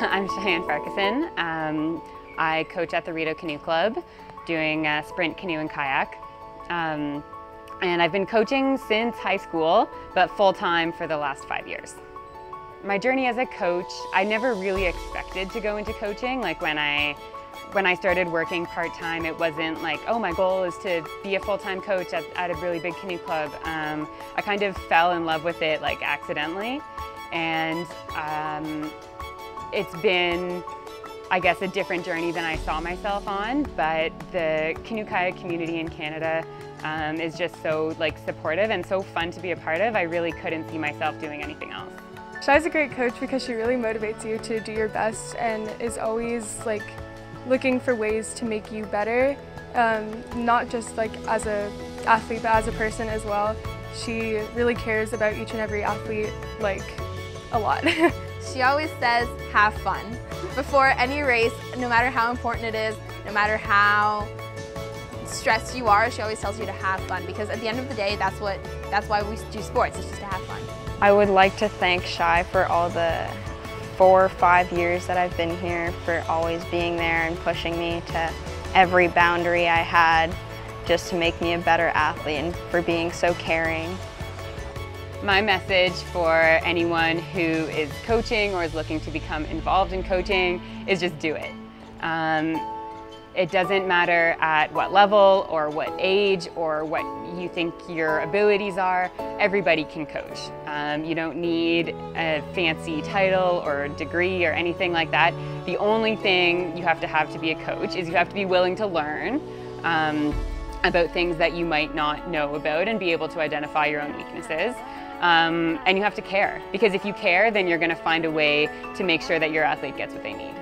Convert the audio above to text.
I'm Cheyanne Farquharson. Um, I coach at the Rideau Canoe Club doing uh, sprint canoe and kayak. Um, and I've been coaching since high school, but full-time for the last five years. My journey as a coach, I never really expected to go into coaching. Like when I when I started working part-time, it wasn't like, oh, my goal is to be a full-time coach at, at, a really big canoe club. Um, I kind of fell in love with it like accidentally. And um, it's been, I guess, a different journey than I saw myself on, but the canoe kayak community in Canada um, is just so like supportive and so fun to be a part of. I really couldn't see myself doing anything else. Shai's a great coach because she really motivates you to do your best and is always like looking for ways to make you better, um, not just like as a athlete, but as a person as well. She really cares about each and every athlete like a lot. she always says, have fun. Before any race, no matter how important it is, no matter how stressed you are, she always tells you to have fun because at the end of the day, that's what that's why we do sports, it's just to have fun. I would like to thank Shai for all the four or five years that I've been here for always being there and pushing me to every boundary I had just to make me a better athlete and for being so caring. My message for anyone who is coaching or is looking to become involved in coaching is just do it. Um, it doesn't matter at what level or what age or what you think your abilities are, everybody can coach. Um, you don't need a fancy title or degree or anything like that. The only thing you have to have to be a coach is you have to be willing to learn um, about things that you might not know about and be able to identify your own weaknesses. Um, and you have to care because if you care, then you're going to find a way to make sure that your athlete gets what they need.